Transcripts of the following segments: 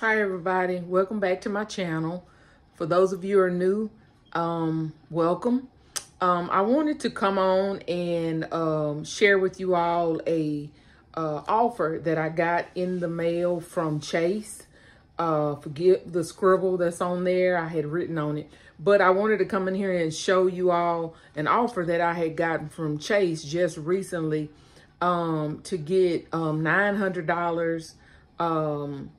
Hi everybody, welcome back to my channel. For those of you who are new, um, welcome. Um, I wanted to come on and um, share with you all a uh, offer that I got in the mail from Chase. Uh, forget the scribble that's on there, I had written on it. But I wanted to come in here and show you all an offer that I had gotten from Chase just recently um, to get um, $900 um,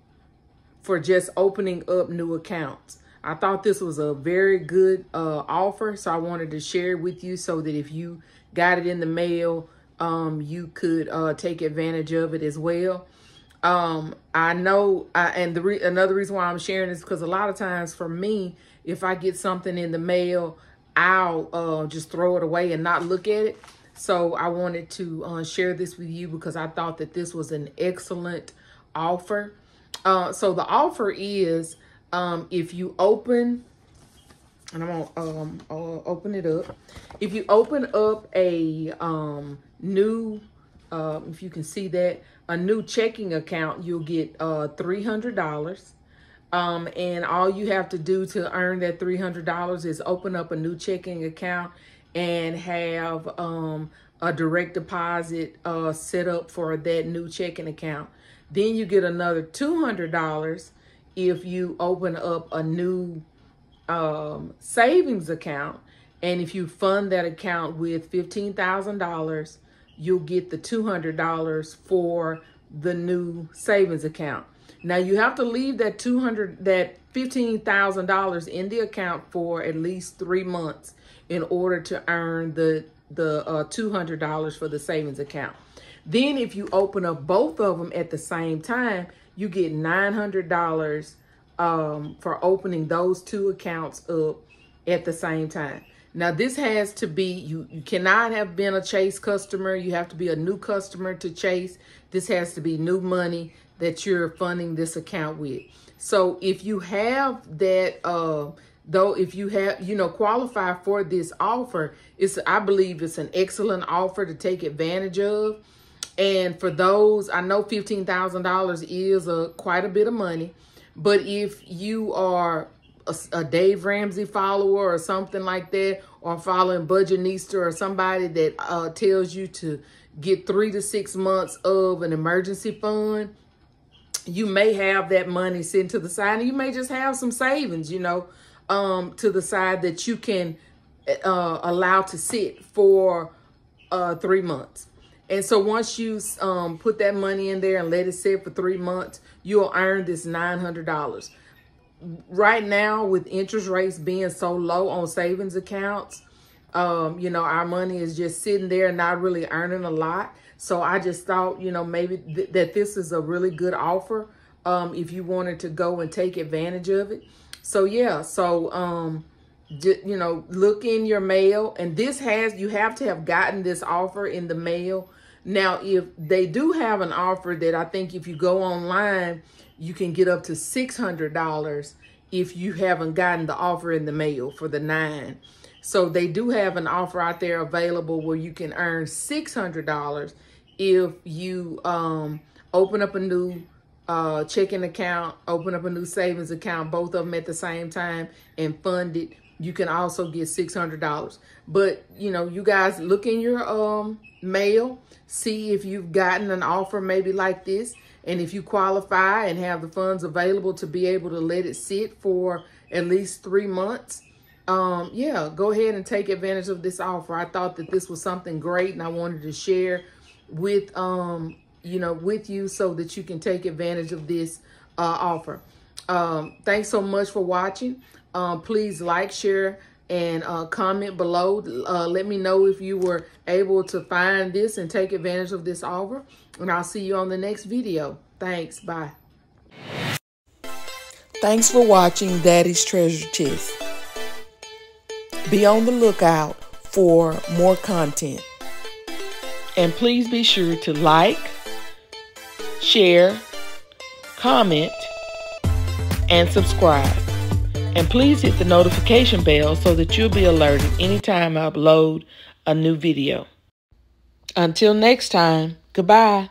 for just opening up new accounts. I thought this was a very good uh, offer, so I wanted to share it with you so that if you got it in the mail, um, you could uh, take advantage of it as well. Um, I know, I, and the re another reason why I'm sharing is because a lot of times for me, if I get something in the mail, I'll uh, just throw it away and not look at it. So I wanted to uh, share this with you because I thought that this was an excellent offer. Uh, so the offer is um, if you open, and I'm gonna um, uh, open it up. If you open up a um, new, uh, if you can see that, a new checking account, you'll get uh, $300. Um, and all you have to do to earn that $300 is open up a new checking account and have um, a direct deposit uh, set up for that new checking account. Then you get another $200 if you open up a new um, savings account. And if you fund that account with $15,000, you'll get the $200 for the new savings account. Now you have to leave that 200 that $15,000 in the account for at least 3 months in order to earn the the uh, $200 for the savings account. Then if you open up both of them at the same time, you get $900 um, for opening those two accounts up at the same time. Now this has to be, you, you cannot have been a Chase customer. You have to be a new customer to Chase. This has to be new money that you're funding this account with. So if you have that, uh, though, if you have, you know, qualify for this offer, it's, I believe it's an excellent offer to take advantage of. And for those, I know $15,000 is a quite a bit of money, but if you are a, a, Dave Ramsey follower or something like that, or following Budgetnista or somebody that uh, tells you to get three to six months of an emergency fund, you may have that money sitting to the side and you may just have some savings, you know, um, to the side that you can uh, allow to sit for uh, three months. And so once you um, put that money in there and let it sit for three months, you'll earn this $900. Right now, with interest rates being so low on savings accounts, um, you know, our money is just sitting there not really earning a lot. So I just thought, you know, maybe th that this is a really good offer um, if you wanted to go and take advantage of it. So, yeah, so, um, you know, look in your mail. And this has, you have to have gotten this offer in the mail now, if they do have an offer that I think if you go online, you can get up to $600 if you haven't gotten the offer in the mail for the nine. So they do have an offer out there available where you can earn $600 if you um, open up a new uh, checking account, open up a new savings account, both of them at the same time and fund it. You can also get $600. But, you know, you guys look in your um, mail see if you've gotten an offer maybe like this. And if you qualify and have the funds available to be able to let it sit for at least three months, um, yeah, go ahead and take advantage of this offer. I thought that this was something great and I wanted to share with, um, you know, with you so that you can take advantage of this uh, offer. Um, thanks so much for watching. Um, please like, share, and uh, comment below. Uh, let me know if you were able to find this and take advantage of this offer. And I'll see you on the next video. Thanks. Bye. Thanks for watching Daddy's Treasure Chest. Be on the lookout for more content. And please be sure to like, share, comment, and subscribe. And please hit the notification bell so that you'll be alerted anytime I upload a new video. Until next time, goodbye.